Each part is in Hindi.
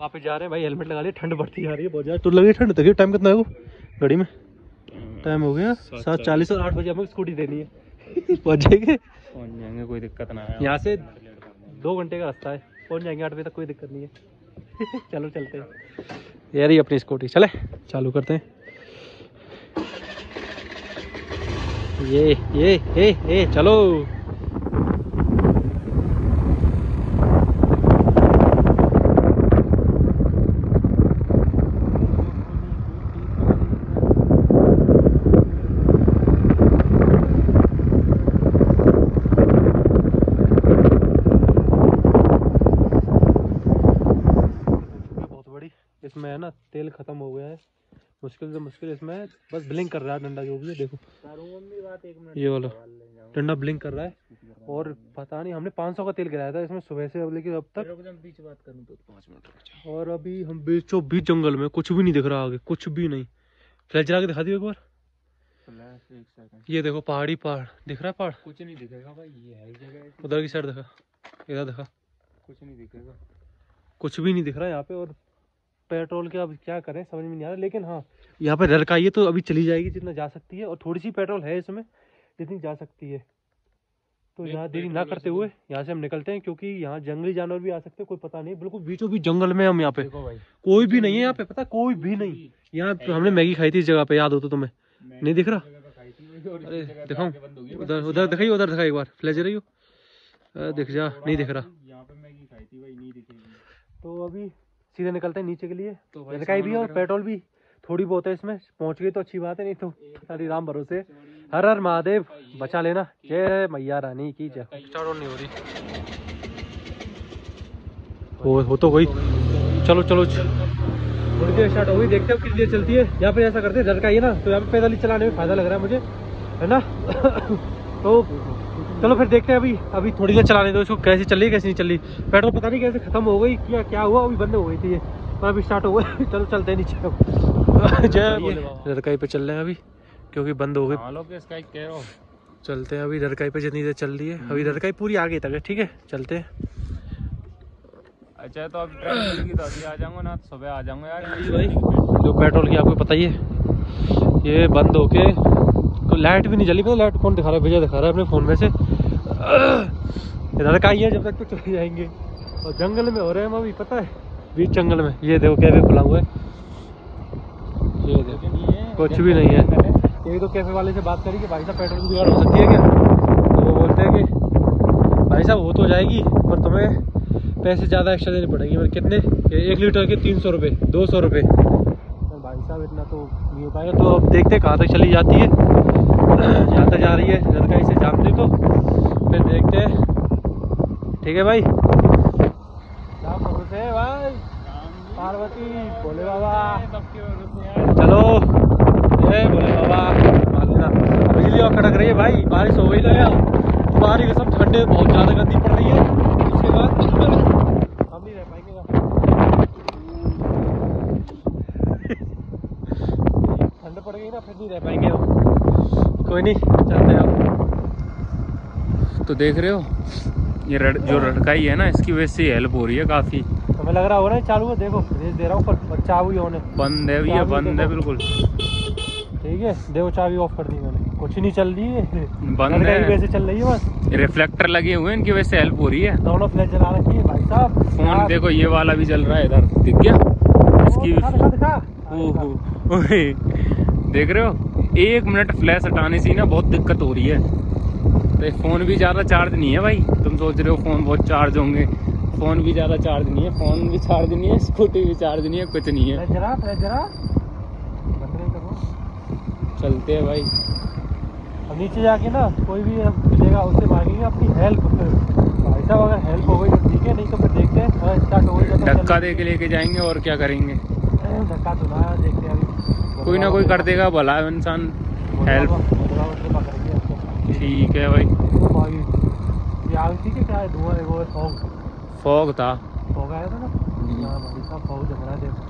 पे जा रहे हैं। भाई हेलमेट लगा लिया ठंड बढ़ती जा रही है बहुत ज़्यादा। तो लगी ठंड देखिए टाइम कितना है वो? गाड़ी में? टाइम हो गया। सात चालीस और आठ बजे हमें स्कूटी देनी है। पहुँच जाएँगे। पहुँच जाएँगे कोई दिक्कत ना है। यहाँ से दो घंटे का रास्ता है। पहुँच जाएँगे आठ बजे तक कोई दिक्कत नहीं है। चलो चलते हैं। यार ही अपनी स्कूटी चले चालू करते हैं। ये ये ये ये चलो बहुत बड़ी इसमें है ना तेल खत्म हो गया है मुश्किल से मुश्किल इसमें। बस ब्लिंक कर रहा है डंडा जो भी है देखो। ये वाला। डंडा ब्लिंक कर रहा है। और पता नहीं हमने 500 का तेल गिराया था इसमें सुबह से अब लेकिन अब तक बीच बात करूँ तो पाँच मिनट और अभी हम बीचों बीच जंगल में कुछ भी नहीं दिख रहा आगे कुछ भी नहीं। फ्लैश जला के दिखा दियो एक बार। ये देखो पहाड़ी पहाड़। दिख रहा है पहाड़? कुछ नहीं दिखेगा भाई ये है जगह उधर की साइड दिखा। इधर दिखा। कुछ नहीं दिखेगा। कुछ भी नहीं दिख रहा यहाँ पे और पेट्रोल के अब क्या करें समझ में नहीं आ रहा। लेकिन हाँ यहाँ पे रड़काई है तो अभी चली जाएगी जितना जा सकती है और थोड़ी सी पेट्रोल है इसमें जितनी जा सकती है। तो यहाँ देरी ना करते हुए यहाँ से हम निकलते हैं क्योंकि यहाँ जंगली जानवर भी आ सकते हैं कोई पता नहीं। बिल्कुल बीचों बीच जंगल में हम यहाँ पे। कोई भी नहीं है यहाँ पे पता कोई भी नहीं। यहाँ हमने मैगी खाई थी इस जगह पे याद हो तो तुम्हें। नहीं दिख रहा? अरे दिखाऊँ? उधर उधर दिखाई उधर दिखाई एक बार। फ्लैश रही हो? दिख जा नहीं दिख रहा। यहाँ पे मैगी खाई थी भाई नहीं दिखेगी। तो अभी सीधे निकलते हैं नीचे के लिए। तो भी है और पेट्रोल भी। थोड़ी बहुत है इसमें। पहुँच गई तो अच्छी बात है नहीं तो सारी राम भरोसे। हर हर महादेव बचा लेना। जय मैया रानी की जय। स्टार्ट नहीं हो रही। हो, हो तो गई। चलो चलो। थोड़ी देर स्टार्ट हो गई। देखते हैं देर चलती है। यहाँ पे ऐसा करते हैं लड़का ये ना तो यहाँ पे पैदल ही चलाने में फ़ायदा लग रहा है मुझे। है ना? तो चलो फिर देखते हैं अभी। अभी थोड़ी देर चलाने दो इसको। कैसे चल रही है कैसे नहीं चल रही। पेट्रोल पता नहीं कैसे खत्म हो गई क्या क्या हुआ अभी बंद हो गई थी ये। पर अभी स्टार्ट हो गई चलो चलते हैं नीचे। जय लड़काई पे चल रहे हैं अभी क्योंकि बंद हो गई हाँ चलते हैं अभी लड़काई पे जितनी देर चल रही है। अभी लड़काई पूरी आगे तक है ठीक है? चलते हैं। अच्छा तो मिलेगी तो अभी आ जाऊँगा ना सुबह आ जाऊँगा यार। भाई। जो पेट्रोल की आपको पता ही है ये बंद होके तो लाइट भी नहीं जली पता लाइट कौन दिखा रहा है? भैया दिखा रहा है अपने फ़ोन में से। इधर का ही है जब तक तो चले जाएँगे। और जंगल में हो रहे हैं हम अभी पता है? बीच जंगल में ये देखो कैफ़े खुला हुआ है। कुछ भी नहीं है। यही तो कैफ़े वाले से बात करी कि भाई साहब पेट्रोल की जुगाड़ हो सकती है क्या? तो वो बोलते हैं कि भाई साहब वो तो जाएगी पर तुम्हें पैसे ज़्यादा एक्स्ट्रा देने पड़ेंगे। मतलब कितने? एक लीटर के तीन सौ रुपये दो सौ रुपये तो भाई साहब इतना तो नहीं हो पाएगा। तो अब देखते हैं कहाँ तक चली जाती है। जहाँ तक जा रही है लड़का इसे जानते तो फिर देखते हैं। ठीक है भाई क्या भरोसे है भाई पार्वती भोले बाबा चलो ए भोले बाबा मालूना बिजली और कड़क रही है भाई बारिश हो गई ना यार तुम्हारी कसम ठंडे बहुत ज़्यादा गंदी पड़ रही है उसके बाद हम नहीं रह पाएँगे यार। ना फिर नहीं रह पाएँगे हम। कोई नहीं चलते हैं तो देख रहे हो? ये रड, जो रड़काई है ना इसकी वजह से हेल्प हो रही है काफ़ी। हमें लग रहा होगा ना चालू है देखो रेस दे रहा हूँ पर चाबी ऑन है। बंद है भैया बंद है बिल्कुल। ठीक है देखो चाबी ऑफ़ कर दी मैंने। कुछ नहीं चल रही है। बंद है। वजह से चल रही है बस। रिफ्लेक्टर लगे हुए हैं इनकी वजह से हेल्प हो रही है। दोनों फ्लैश जला रखी है भाई साहब। फ़ोन देखो ये वाला भी चल रहा है इधर। दिख गया? इसकी ओहो देख रहे हो? एक मिनट फ्लैश हटाने से ही ना बहुत दिक्कत हो रही है। तो फ़ोन भी ज़्यादा चार्ज नहीं है भाई। तुम सोच रहे हो फ़ोन बहुत चार्ज होंगे। फ़ोन भी ज़्यादा चार्ज नहीं है फ़ोन भी चार्ज नहीं है स्कूटी भी चार्ज नहीं है कुछ नहीं है। जरा जरा चलते हैं भाई। अब नीचे जाके ना कोई भी मिलेगा उससे मांगेंगे अपनी हेल्प भाई साहब अगर हेल्प हो गई तो ठीक है नहीं तो फिर देखते हैं। स्टार्ट गई तो धक्का दे के लेके जाएँगे और क्या करेंगे? धक्का तो ना देखते हैं अभी। कोई ना कोई कर देगा भला इंसान हेल्प ठीक है भाई। फॉग फॉग था।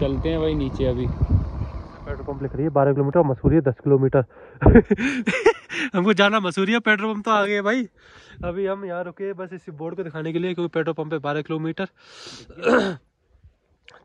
चलते हैं भाई नीचे अभी। पेट्रोल पंप लिख रही है बारह किलोमीटर मसूरी है दस किलोमीटर। हमको जाना मसूरी है पेट्रोल पंप तो आ गए भाई। अभी हम यहाँ रुके बस इसी बोर्ड को दिखाने के लिए क्योंकि पेट्रोल पंप है बारह किलोमीटर।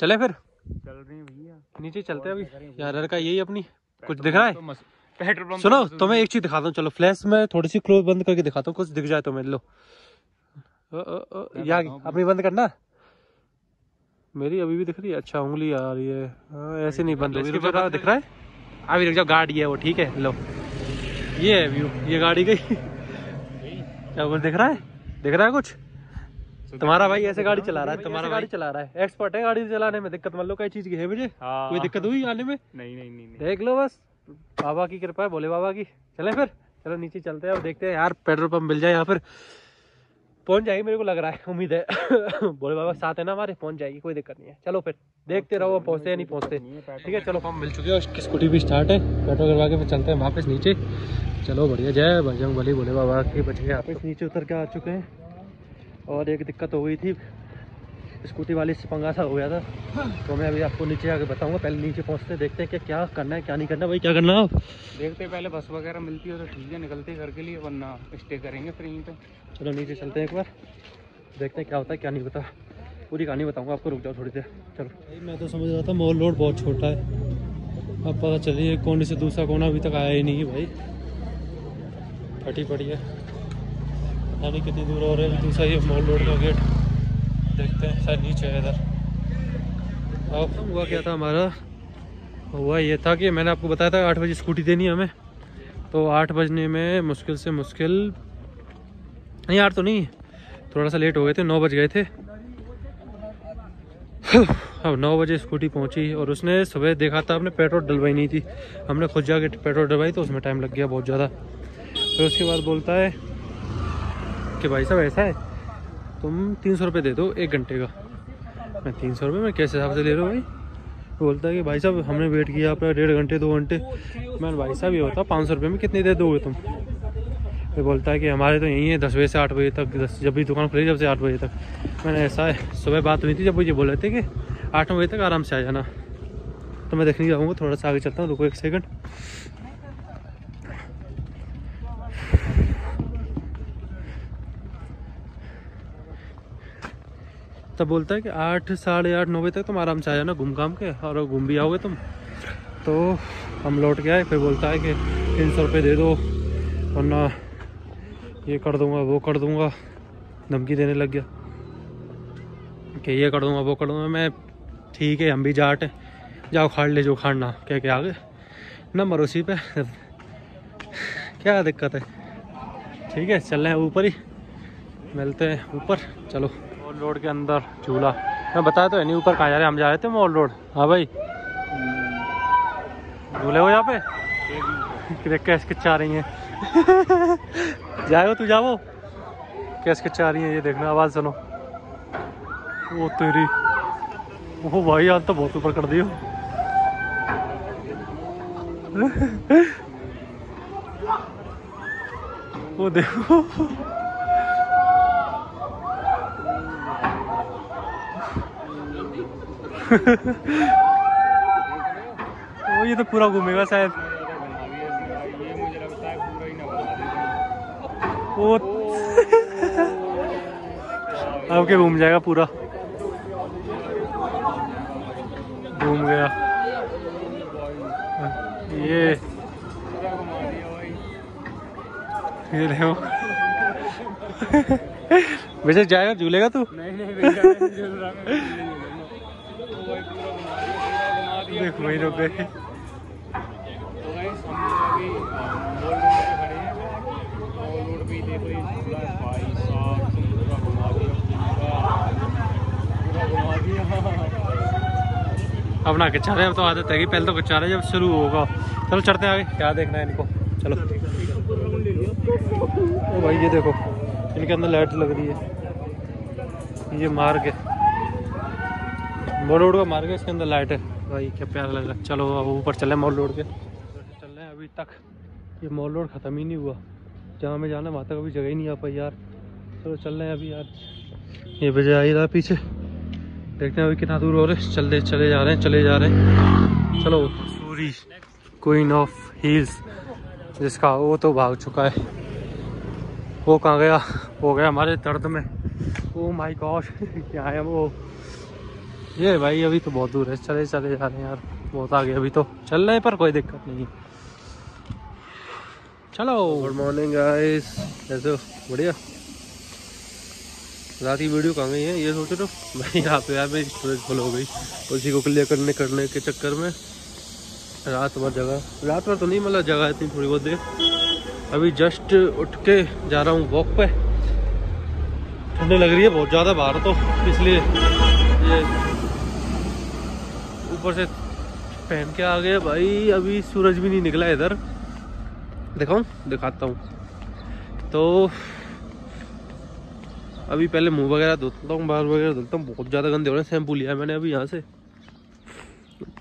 चले फिर। चल रही है भैया। नीचे चलते हैं अभी? यार लड़का यही अपनी। कुछ दिख रहा है? तो पेट्रोल पंप सुनो तो तुम्हें एक चीज़ दिखाता हूँ। चलो फ्लैश में थोड़ी सी क्लोज बंद करके दिखाता हूँ। कुछ दिख जाए तुम्हें लो। अ, अ, अ, मैं या बताऊँ अपनी? बंद करना। मेरी अभी भी दिख रही है। अच्छा उंगली आ रही है ऐसे नहीं बंद इसके बाद दिख रहा है? अभी रुक जाओ गाड़ी है वो ठीक है लो। ये है व्यू ये गाड़ी गई। क्या कुछ दिख रहा है? दिख रहा है कुछ? तुम्हारा भाई ऐसे गाड़ी चला रहा है तुम्हारा गाड़ी चला रहा है। एक्सपर्ट है गाड़ी चलाने में दिक्कत मान लो कई चीज़ की है मुझे। हाँ। कोई दिक्कत हुई आने में? नहीं नहीं नहीं नहीं। देख लो बस। बाबा की कृपा है भोले बाबा की। चले फिर। चलो नीचे चलते हैं और देखते हैं यार पेट्रोल पंप मिल जाए यहाँ पर पहुँच जाएगी मेरे को लग रहा है उम्मीद है। भोले बाबा साथ है ना हमारे पहुँच जाएगी कोई दिक्कत नहीं है। चलो फिर देखते रहो पहुँचते या नहीं पहुँचते। ठीक है चलो। पंप मिल चुके हैं उसकी स्कूटी भी स्टार्ट है। पेट्रोल करवा के फिर चलते हैं वापस नीचे। चलो बढ़िया जय बजरंग बली भोले बाबा की बच गए वापस नीचे उतर के आ चुके हैं। और एक दिक्कत हो गई थी। स्कूटी वाली से पंगा सा हो गया था। तो मैं अभी आपको नीचे आके बताऊँगा। पहले नीचे पहुँचते देखते हैं कि क्या करना है क्या नहीं करना। भाई क्या करना है आप? देखते पहले बस वगैरह मिलती हो तो ठीक है निकलते घर के लिए वरना स्टे करेंगे फिर यहीं पे। चलो नीचे चलते हैं एक बार। देखते हैं क्या होता है क्या नहीं होता। पूरी कहानी बताऊँगा आपको रुक जाओ थोड़ी देर। चलो। भाई मैं तो समझ रहा था मॉल रोड बहुत छोटा है। अब पता चलिए कोने से दूसरा कोना अभी तक आया ही नहीं है भाई। फटी पड़ी है। नहीं कितनी दूर हो और है दूसरा ये मॉल रोड का गेट देखते हैं, शायद नीचे है इधर। अब हुआ क्या था हमारा? हुआ ये था कि मैंने आपको बताया था आठ बजे स्कूटी देनी हमें। तो आठ बजने में मुश्किल से मुश्किल नहीं यार तो नहीं। थोड़ा सा लेट हो गए थे, नौ बज गए थे। अब नौ बजे स्कूटी पहुँची और उसने सुबह देखा था आपने पेट्रोल डलवाई नहीं थी। हमने खुद जाके पेट्रोल डलवाई तो उसमें टाइम लग गया बहुत ज़्यादा। फिर तो उसके बाद बोलता है कि भाई साहब, ऐसा है? तुम तीन सौ रुपये दे दो एक घंटे का। मैं तीन सौ रुपये, मैं कैसे हिसाब से ले रहा हूँ भाई? बोलता है कि भाई साहब, हमने वेट किया आपका डेढ़ घंटे, दो घंटे। मैं, भाई साहब, ये होता पाँच सौ रुपये में कितने दे दोगे तुम? फिर बोलता है कि हमारे तो यहीं है, दस बजे से आठ बजे तक, दस, जब भी दुकान खुली जब से आठ बजे तक। मैंने ऐसा है, सुबह बात हुई थी जब ये बोल थे कि आठ बजे तक आराम से आ जाना। तो मैं देखने जाऊँगा, थोड़ा सा आगे चलता हूँ, रुको एक सेकंड तब बोलता है कि आठ, साढ़े आठ, नौ बजे तक तुम आराम से आ जाना घूम घाम के, और घूम भी आओगे तुम। तो हम लौट के आए, फिर बोलता है कि तीन सौ रुपये दे दो, वरना ये कर दूँगा, वो कर दूँगा, धमकी देने लग गया। कि ये कर दूँगा, वो कर दूँगा, मैं ठीक है, हम भी जाट जाओ, खाड़ ले जो खाड़ना, कह के आगे। नंबर उसी पे। क्या दिक्कत है? ठीक है, चल रहे हैं ऊपर ही। मिलते हैं ऊपर, चलो। मॉल रोड के अंदर झूला मैं बताया तो है नहीं, ऊपर कहाँ जा रहे हम जा रहे थे मॉल रोड। हाँ भाई। झूले हो यहाँ पे? देख कैसे किच्चा रही हैं। जाएगा तू जाओ। कैसे किच्चा रही है, ये देखना, आवाज़ सुनो। वो तेरी। ओ भाई, आज तो बहुत ऊपर कर दियो। वो देखो। वो ये तो पूरा घूमेगा शायद। वो आपके घूम जाएगा पूरा। घूम गया। ये। ये देखो वैसे जाएगा, झूलेगा तू? नहीं नहीं भैया नहीं झूल रहा मैं नहीं झूलूँगा। ओ भाई पूरा घुमा दिया पूरा घुमा दिया देख वही रुक। गए तो हैं ही देखो पूरा घुमा दिया अपना कच्चा रहे अब तो आदत है कि पहले तो कच्चा रहे जब शुरू होगा। चलो चढ़ते हैं आगे क्या देखना है इनको। चलो। ओ भाई ये देखो इनके अंदर लाइट लग रही है। ये मार्ग है मॉल रोड का मार्ग है इसके अंदर लाइट है। भाई, क्या प्यारा लग रहा है? चलो अब ऊपर चले मॉल रोड के चल रहे हैं अभी तक। ये मॉल रोड ख़त्म ही नहीं हुआ। जहाँ में जाना, वहाँ तक अभी जगह ही नहीं आ पाई यार। चलो चल रहे हैं अभी यार। ये बजे आ ही रहा है पीछे। देखते हैं अभी कितना दूर हो रहे हैं। चलते, चले जा रहे हैं, चले जा रहे हैं। चलो सूरी क्वीन ऑफ़ हील्स जिसका वो तो भाग चुका है। वो कहाँ गया? वो गया हमारे दर्द में। ओ माय गॉड क्या है वो? ये भाई, अभी तो बहुत दूर है। चले चले जा रहे हैं यार। बहुत आगे अभी तो। चल रहे पर कोई दिक्कत नहीं। चलो। गुड मॉर्निंग गाइस कैसे हो? बढ़िया। रात की वीडियो कहाँ गई है? ये सोच रहे भाई यहाँ पे यार स्टोरेज फुल हो गई। उसी को क्लियर करने करने के चक्कर में। रात भर जगह। रात भर तो नहीं मतलब जगह इतनी थोड़ी बहुत देर अभी जस्ट उठ के जा रहा हूँ वॉक पे। ठंडी लग रही है, बहुत ज़्यादा बाहर तो। इसलिए ये ऊपर से पहन के आ गए। भाई, अभी सूरज भी नहीं निकला इधर। दिखाऊँ? दिखाता हूँ। तो अभी पहले मुँह वगैरह धोता हूँ, बाल वगैरह धोता हूँ। बहुत ज़्यादा गंदे हो रहे हैं। शैम्पू लिया मैंने अभी यहाँ से।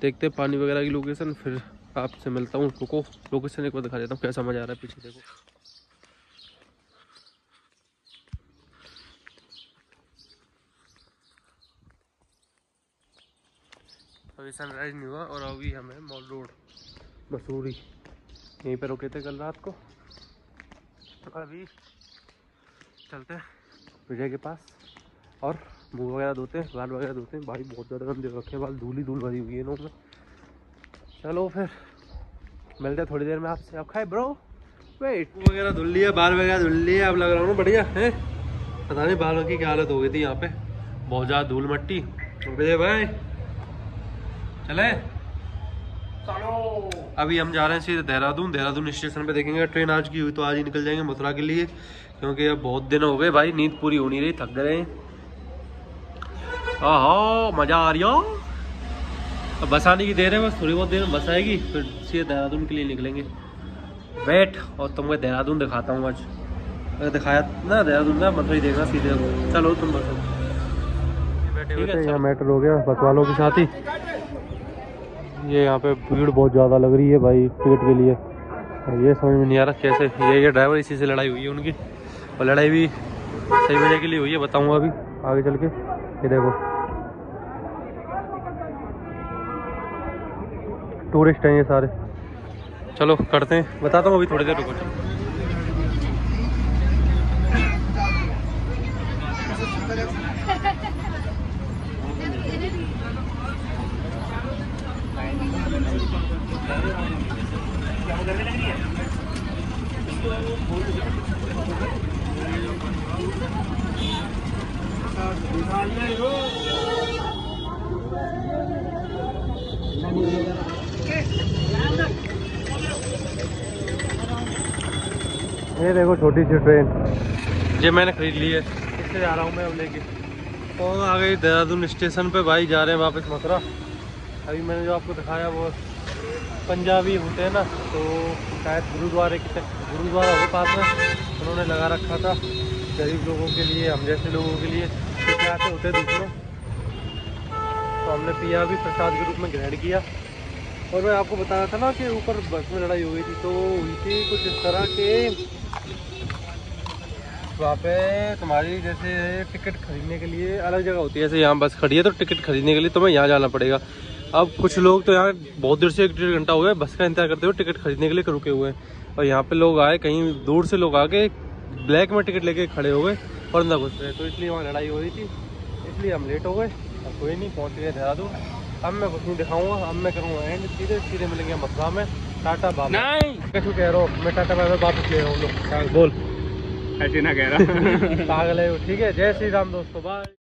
देखते पानी वगैरह की लोकेशन फिर आपसे मिलता हूँ। रुको लोकेशन एक बार दिखा देता हूँ, कैसा मज़ा आ रहा है पीछे देखो। अभी सनराइज नहीं हुआ और अभी हमें मॉल रोड मसूरी। यहीं पर रुके थे कल रात को। तो अभी चलते हैं विजय के पास और मुँह वगैरह धोते हैं, बाल वगैरह धोते हैं। भाई बहुत ज़्यादा गंदे रखे हैं, बाल धूल ही धूल भरी हुई है इन्होंने चलो फिर, मिलते हैं थोड़ी देर में आपसे। आप खाए ब्रो वेट वगैरह धुल लिया, बाल वगैरह धुल लिया अब लग रहा हूँ बढ़िया, है? पता नहीं बालों की क्या हालत हो गई थी यहाँ पे। बहुत ज़्यादा धूल मट्टी। विजय भाई। चले? चलो। अभी हम जा रहे हैं सीधे देहरादून। देहरादून स्टेशन पे देखेंगे ट्रेन आज की हुई तो आज ही निकल जाएँगे मथुरा के लिए क्योंकि अब बहुत दिन हो गए भाई नींद पूरी हो नहीं रही थक गए आहो मज़ा आ रही हो? अब बस आने की देर है बस थोड़ी बहुत देर में बस आएगी फिर सीधे देहरादून के लिए निकलेंगे। वेट और तुमको देहरादून दिखाता हूँ आज। अगर दिखाया ना देहरादून ना मथुरा ही देखना सीधे। चलो तुम बस ठीक है मैटर हो गया बस वालों के साथ ही। ये यहाँ पे भीड़ बहुत ज़्यादा लग रही है भाई टिकट के लिए। ये समझ में नहीं आ रहा कैसे। ये ये ड्राइवर इसी से लड़ाई हुई है उनकी। और लड़ाई भी सही वजह के लिए हुई है, बताऊँगा अभी आगे चल के। ये देखो। टूरिस्ट हैं ये सारे। चलो, करते हैं। बताता हूँ अभी थोड़ी देर रुको ये देखो छोटी सी ट्रेन ये मैंने खरीद ली है। इससे जा रहा हूँ मैं अब लेके। तो आ गई देहरादून स्टेशन पे भाई जा रहे हैं वापस मथुरा। अभी मैंने जो आपको दिखाया वो पंजाबी होते हैं ना तो शायद गुरुद्वारे की गुरुद्वारा हो पास में, उन्होंने लगा रखा था गरीब लोगों के लिए, हम जैसे लोगों के लिए आते होते में तो हमने पिया भी प्रसाद के रूप में ग्रहण किया। और मैं आपको बता रहा था ना कि ऊपर बस में लड़ाई हुई थी तो हुई थी कुछ इस तरह के वहाँ पे तुम्हारी जैसे टिकट खरीदने के लिए अलग जगह होती है। जैसे यहाँ बस खड़ी है तो टिकट खरीदने के लिए तुम्हें यहाँ जाना पड़ेगा। अब कुछ लोग तो यहाँ बहुत देर से एक डेढ़ घंटा हुआ है बस का इंतज़ार करते हुए टिकट खरीदने के लिए रुके हुए हैं। और यहाँ पे लोग आए कहीं दूर से लोग आके ब्लैक में टिकट लेके खड़े हो गए और अंदर घुस रहे तो इसलिए वहाँ लड़ाई हो रही थी इसलिए हम लेट हो गए। अब कोई नहीं पहुँच गए देहरादून। अब मैं कुछ नहीं दिखाऊँगा अब मैं करूँगा एंड सीधे सीधे मिलेंगे मथुरा में। टाटा बाबा। नहीं! कैसे कह रहा हूँ? मैं टाटा बाबा वापस ले रहा हूँ बोल। ऐसे ना कह रहा। पागल है ठीक है? जय श्री राम दोस्तों बाय